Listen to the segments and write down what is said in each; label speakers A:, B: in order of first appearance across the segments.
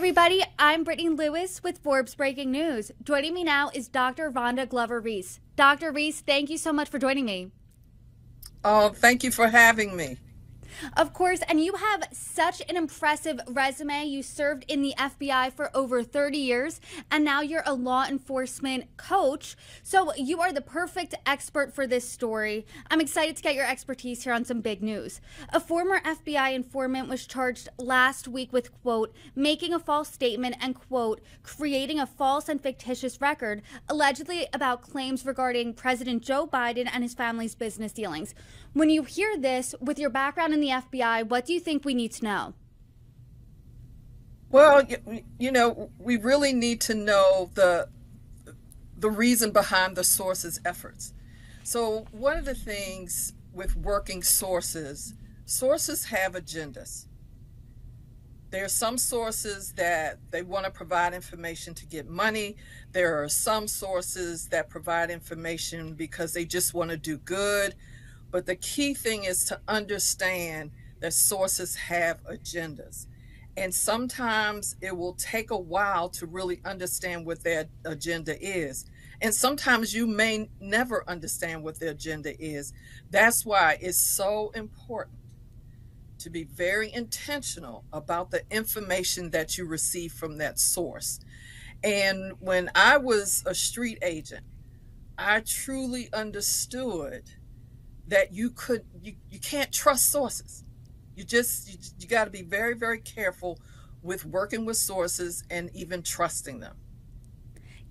A: everybody. I'm Brittany Lewis with Forbes Breaking News. Joining me now is Dr. Rhonda Glover Reese. Dr. Reese, thank you so much for joining me.
B: Oh, thank you for having me.
A: Of course, and you have such an impressive resume. You served in the FBI for over 30 years, and now you're a law enforcement coach. So you are the perfect expert for this story. I'm excited to get your expertise here on some big news. A former FBI informant was charged last week with, quote, making a false statement and, quote, creating a false and fictitious record, allegedly about claims regarding President Joe Biden and his family's business dealings. When you hear this, with your background in the FBI, what do you think we need to know?
B: Well, you, you know, we really need to know the the reason behind the source's efforts. So, one of the things with working sources, sources have agendas. There are some sources that they want to provide information to get money. There are some sources that provide information because they just want to do good. But the key thing is to understand that sources have agendas. And sometimes it will take a while to really understand what their agenda is. And sometimes you may never understand what their agenda is. That's why it's so important to be very intentional about the information that you receive from that source. And when I was a street agent, I truly understood that you could you, you can't trust sources you just you, you got to be very very careful with working with sources and even trusting them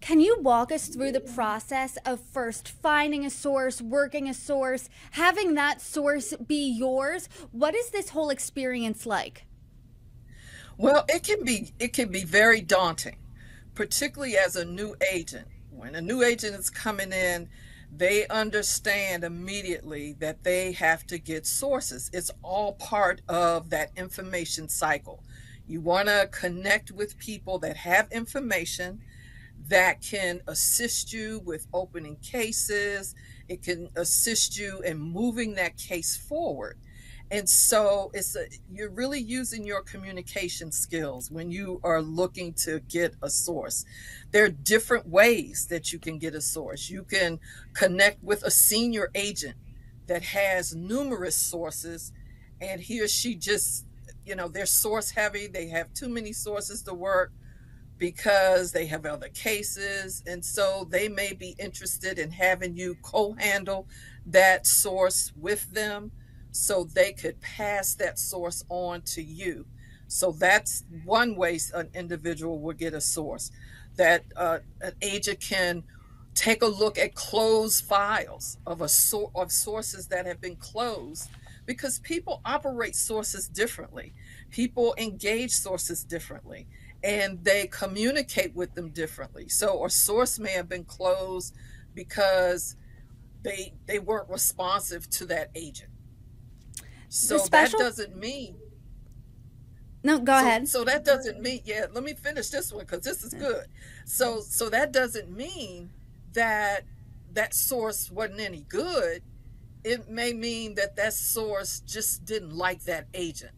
A: can you walk us through the process of first finding a source, working a source, having that source be yours? What is this whole experience like?
B: Well, it can be it can be very daunting, particularly as a new agent. When a new agent is coming in, they understand immediately that they have to get sources. It's all part of that information cycle. You want to connect with people that have information that can assist you with opening cases, it can assist you in moving that case forward. And so it's a, you're really using your communication skills when you are looking to get a source. There are different ways that you can get a source. You can connect with a senior agent that has numerous sources and he or she just, you know, they're source heavy. They have too many sources to work because they have other cases. And so they may be interested in having you co handle that source with them so they could pass that source on to you. So that's one way an individual will get a source. That uh, an agent can take a look at closed files of a sort of sources that have been closed because people operate sources differently. People engage sources differently and they communicate with them differently. So a source may have been closed because they they weren't responsive to that agent so special... that doesn't mean.
A: No, go
B: so,
A: ahead.
B: So that doesn't mean. Yeah, let me finish this one because this is good. So so that doesn't mean that that source wasn't any good. It may mean that that source just didn't like that agent.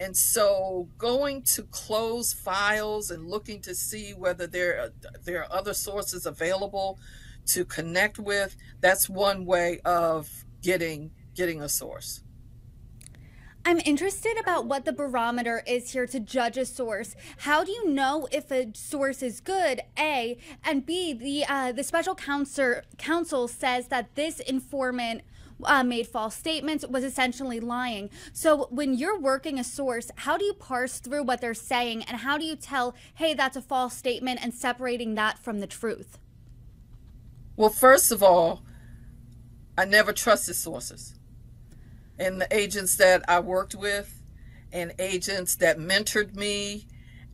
B: And so going to close files and looking to see whether there are, there are other sources available to connect with, that's one way of getting getting a source.
A: I'm interested about what the barometer is here to judge a source. How do you know if a source is good? A and B. The uh, the special counsel counsel says that this informant uh, made false statements was essentially lying. So when you're working a source, how do you parse through what they're saying and how do you tell, hey, that's a false statement and separating that from the truth?
B: Well, first of all, I never trusted sources and the agents that I worked with and agents that mentored me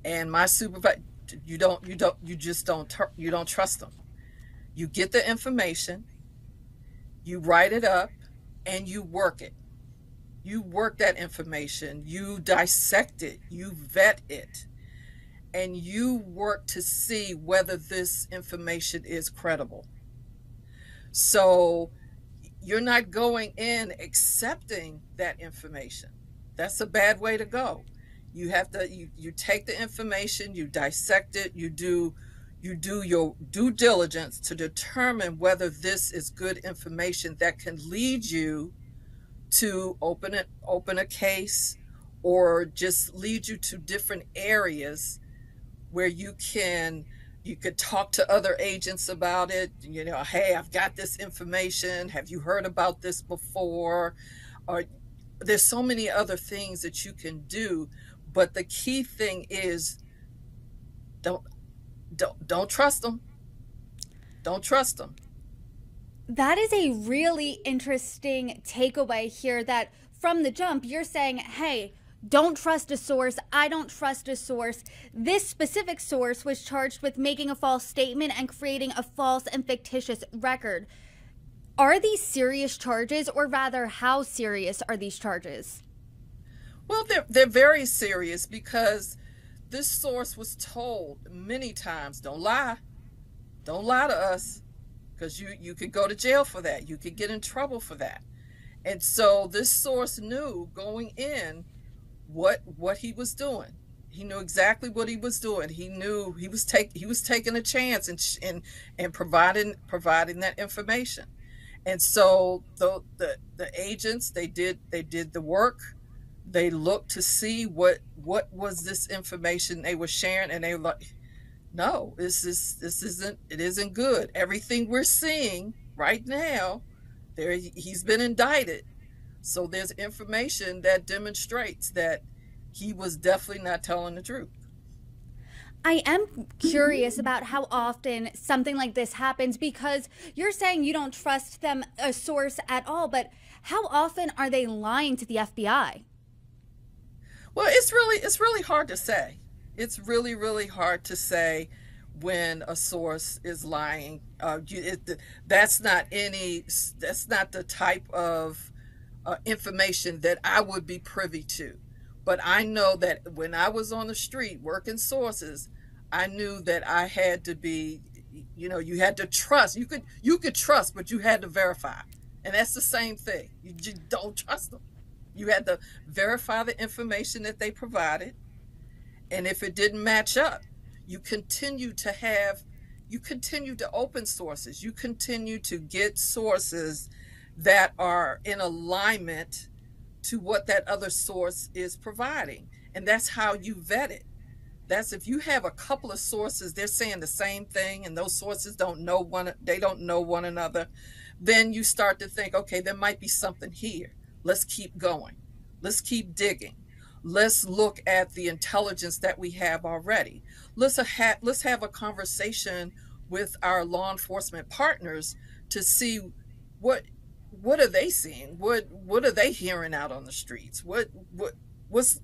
B: and my supervisor you don't you don't you just don't you don't trust them. You get the information you write it up and you work it. You work that information you dissect it you vet it and you work to see whether this information is credible. So you're not going in accepting that information. That's a bad way to go. You have to you, you take the information, you dissect it, you do you do your due diligence to determine whether this is good information that can lead you to open it open a case or just lead you to different areas where you can you could talk to other agents about it you know hey i've got this information. Have you heard about this before? Or there's so many other things that you can do but the key thing is don't don't don't trust them don't trust them
A: that is a really interesting takeaway here that from the jump you're saying hey don't trust a source. I don't trust a source. This specific source was charged with making a false statement and creating a false and fictitious record. Are these serious charges, or rather, how serious are these charges?
B: Well, they're, they're very serious because this source was told many times don't lie. Don't lie to us because you, you could go to jail for that. You could get in trouble for that. And so this source knew going in what what he was doing. He knew exactly what he was doing. He knew he was take he was taking a chance and and and providing providing that information. And so the the the agents they did they did the work. They looked to see what what was this information they were sharing, and they were like, "No, this is this isn't it isn't good. Everything we're seeing right now, there he's been indicted so there's information that demonstrates that he was definitely not telling the truth.
A: I am curious about how often something like this happens because you're saying you don't trust them a source at all, but how often are they lying to the FBI?
B: Well, it's really it's really hard to say. It's really really hard to say when a source is lying. Uh, you, it, that's not any. That's not the type of uh, information that I would be privy to. But I know that when I was on the street working sources, I knew that I had to be, you know, you had to trust. You could you could trust, but you had to verify. And that's the same thing. You just don't trust them. You had to verify the information that they provided. And if it didn't match up, you continue to have you continue to open sources. You continue to get sources that are in alignment to what that other source is providing. And that's how you vet it. That's if you have a couple of sources, they're saying the same thing, and those sources don't know one, they don't know one another, then you start to think, okay, there might be something here. Let's keep going. Let's keep digging. Let's look at the intelligence that we have already. Let's ha- let's have a conversation with our law enforcement partners to see what what are they seeing? What what are they hearing out on the streets? What what what's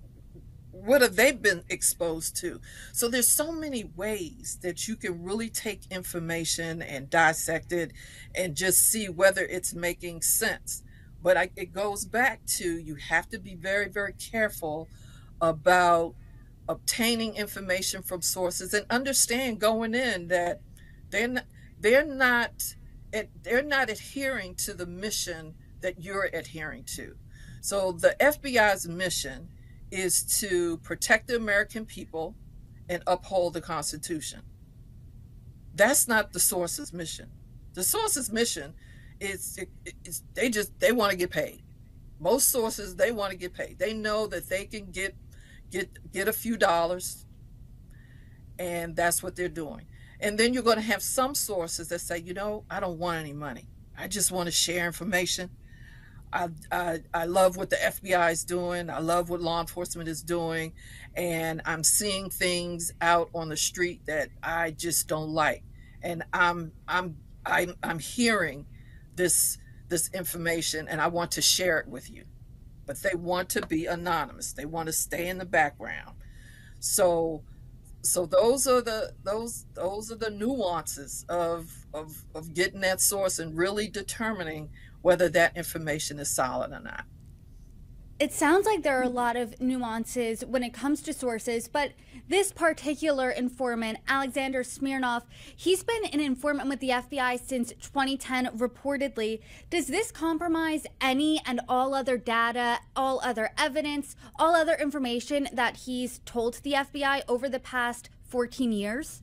B: what have they been exposed to? So there's so many ways that you can really take information and dissect it and just see whether it's making sense. But I, it goes back to you have to be very very careful about obtaining information from sources and understand going in that they're not, they're not they're not adhering to the mission that you're adhering to. So the FBI's mission is to protect the American people and uphold the Constitution. That's not the source's mission. The source's mission is, is they just they want to get paid. Most sources they want to get paid. They know that they can get get get a few dollars, and that's what they're doing. And then you're going to have some sources that say, you know, I don't want any money. I just want to share information. I, I, I love what the FBI is doing. I love what law enforcement is doing. And I'm seeing things out on the street that I just don't like. And I'm, I'm, I'm, I'm hearing this, this information and I want to share it with you. But they want to be anonymous. They want to stay in the background. So so those are the those those are the nuances of of of getting that source and really determining whether that information is solid or not
A: It sounds like there are a lot of nuances when it comes to sources, but this particular informant, Alexander Smirnov, he's been an informant with the FBI since 2010, reportedly. Does this compromise any and all other data, all other evidence, all other information that he's told the FBI over the past 14 years?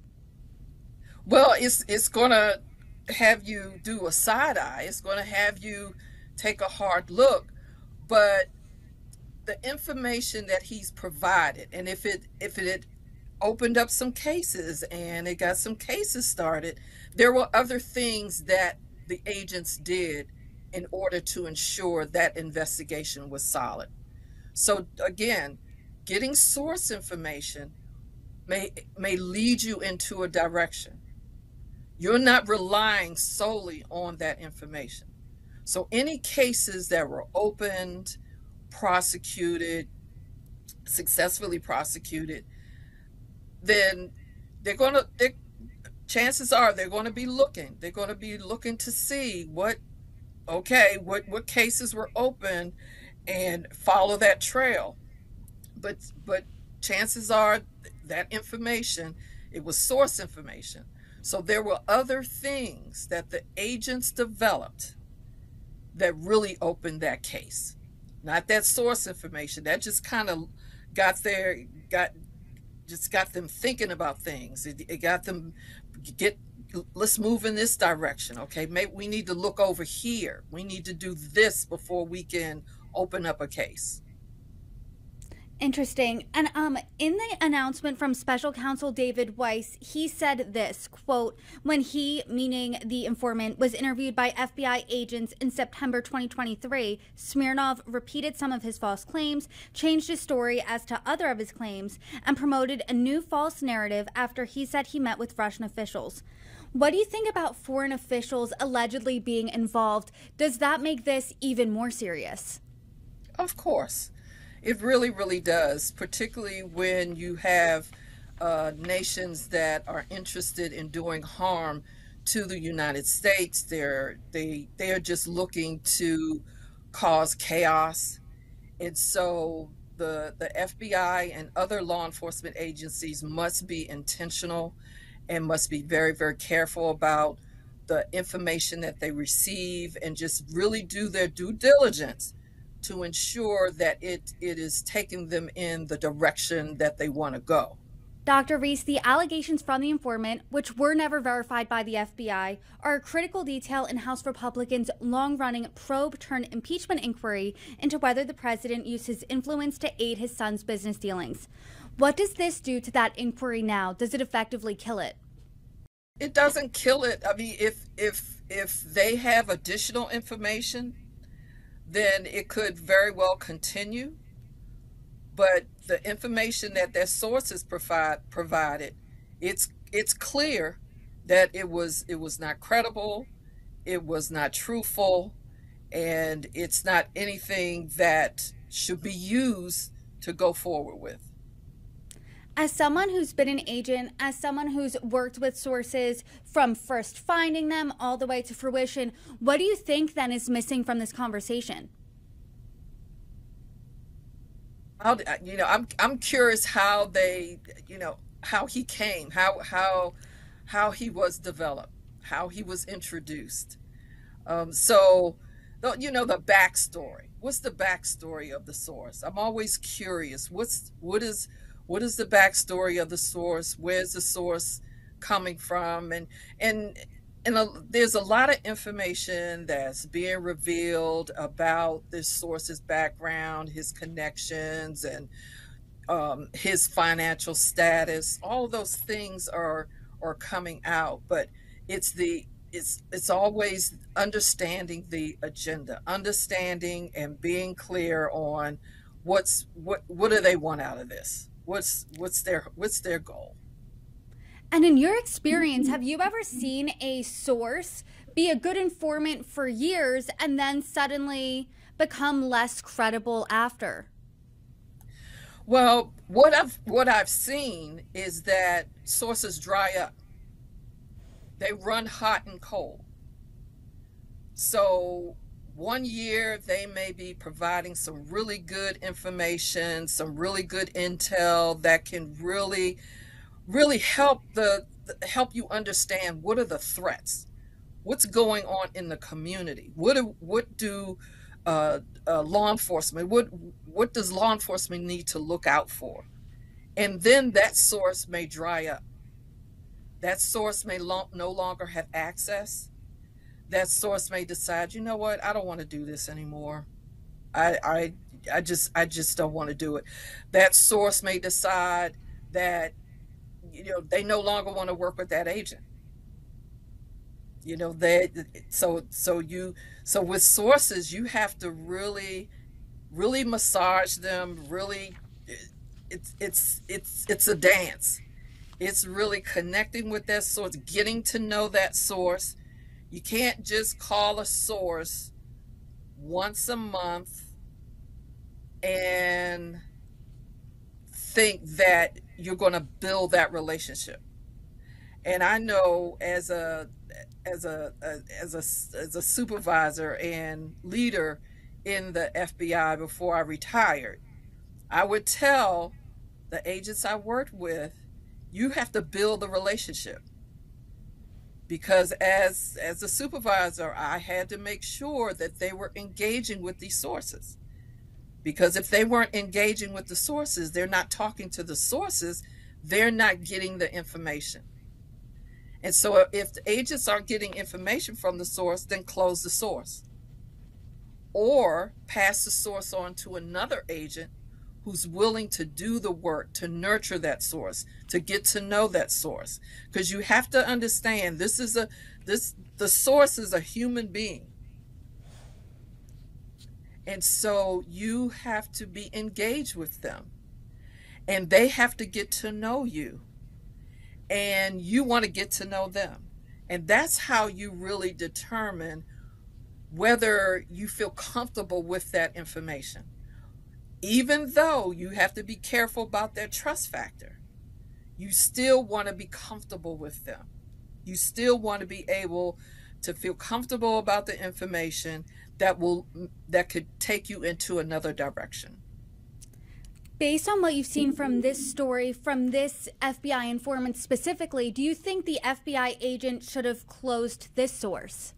B: Well, it's it's going to have you do a side eye. It's going to have you take a hard look, but the information that he's provided. And if it if it opened up some cases and it got some cases started there were other things that the agents did in order to ensure that investigation was solid. So again getting source information may may lead you into a direction. You're not relying solely on that information. So any cases that were opened prosecuted, successfully prosecuted, then they're going to, chances are they're going to be looking. They're going to be looking to see what, okay, what, what cases were open and follow that trail. But, but chances are that information, it was source information. So there were other things that the agents developed that really opened that case not that source information. That just kind of got there, got just got them thinking about things. It, it got them get. Let's move in this direction. Okay, maybe we need to look over here. We need to do this before we can open up a case.
A: Interesting. And um, in the announcement from special counsel David Weiss, he said this quote, when he, meaning the informant, was interviewed by FBI agents in September 2023, Smirnov repeated some of his false claims, changed his story as to other of his claims, and promoted a new false narrative after he said he met with Russian officials. What do you think about foreign officials allegedly being involved? Does that make this even more serious?
B: Of course. It really, really does, particularly when you have uh, nations that are interested in doing harm to the United States. They're they they are just looking to cause chaos, and so the the FBI and other law enforcement agencies must be intentional and must be very very careful about the information that they receive and just really do their due diligence to ensure that it, it is taking them in the direction that they want to go.
A: Dr. Reese, the allegations from the informant, which were never verified by the FBI, are a critical detail in House Republicans' long running probe turned impeachment inquiry into whether the president used his influence to aid his son's business dealings. What does this do to that inquiry now? Does it effectively kill it?
B: It doesn't kill it. I mean, if if if they have additional information then it could very well continue. But the information that their sources provide provided, it's it's clear that it was it was not credible, it was not truthful, and it's not anything that should be used to go forward with.
A: As someone who's been an agent, as someone who's worked with sources from first finding them all the way to fruition, what do you think then is missing from this conversation?
B: How, you know, I'm I'm curious how they, you know, how he came, how how how he was developed, how he was introduced. Um, so, you know, the backstory. What's the backstory of the source? I'm always curious. What's what is what is the backstory of the source? Where's the source coming from? And and and a, there's a lot of information that's being revealed about this source's background, his connections, and um, his financial status. All those things are are coming out, but it's the it's it's always understanding the agenda, understanding and being clear on what's what what do they want out of this what's what's their what's their goal?
A: And in your experience have you ever seen a source be a good informant for years and then suddenly become less credible after?
B: Well what i've what i've seen is that sources dry up. They run hot and cold. So one year they may be providing some really good information, some really good intel that can really, really help the help you understand what are the threats, what's going on in the community, what do, what do uh, uh, law enforcement, what what does law enforcement need to look out for, and then that source may dry up. That source may lo- no longer have access that source may decide, you know what, I don't want to do this anymore. I I I just I just don't want to do it. That source may decide that you know they no longer want to work with that agent. You know they so so you so with sources you have to really really massage them really it's it's it's it's a dance it's really connecting with that source getting to know that source you can't just call a source once a month and think that you're going to build that relationship. And I know as a as a, as a as a supervisor and leader in the FBI before I retired, I would tell the agents I worked with, you have to build the relationship because as as a supervisor i had to make sure that they were engaging with these sources. Because if they weren't engaging with the sources they're not talking to the sources they're not getting the information. And so if the agents aren't getting information from the source then close the source. Or pass the source on to another agent who's willing to do the work to nurture that source to get to know that source. Because you have to understand this is a this the source is a human being. And so you have to be engaged with them. And they have to get to know you. And you want to get to know them. And that's how you really determine whether you feel comfortable with that information even though you have to be careful about their trust factor, you still want to be comfortable with them. You still want to be able to feel comfortable about the information that will mm, that could take you into another direction.
A: Based on what you've seen from this story, from this FBI informant specifically, do you think the FBI agent should have closed this source?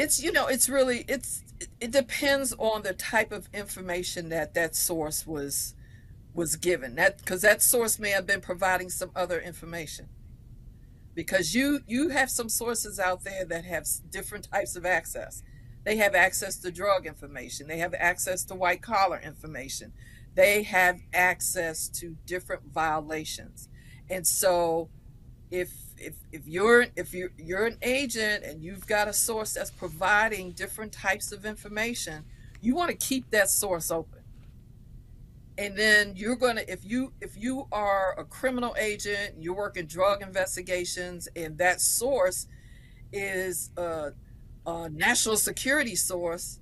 B: It's you know it's really it's it depends on the type of information that that source was was given. That because that source may have been providing some other information. Because you you have some sources out there that have different types of access. They have access to drug information. They have access to white collar information. They have access to different violations. And so if if if you're if you're you're an agent and you've got a source that's providing different types of information, you want to keep that source open. And then you're going to if you if you are a criminal agent, you're working drug investigations and that source is a, a national security source,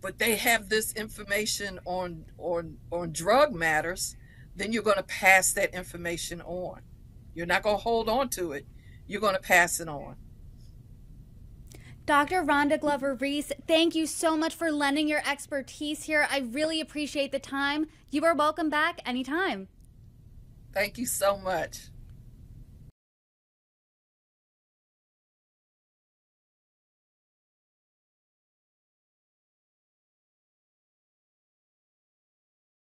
B: but they have this information on on on drug matters, then you're going to pass that information on you're not going to hold on to it. You're going to pass it on.
A: Dr. Rhonda Glover Reese, thank you so much for lending your expertise here. I really appreciate the time. You are welcome back anytime.
B: Thank you so much.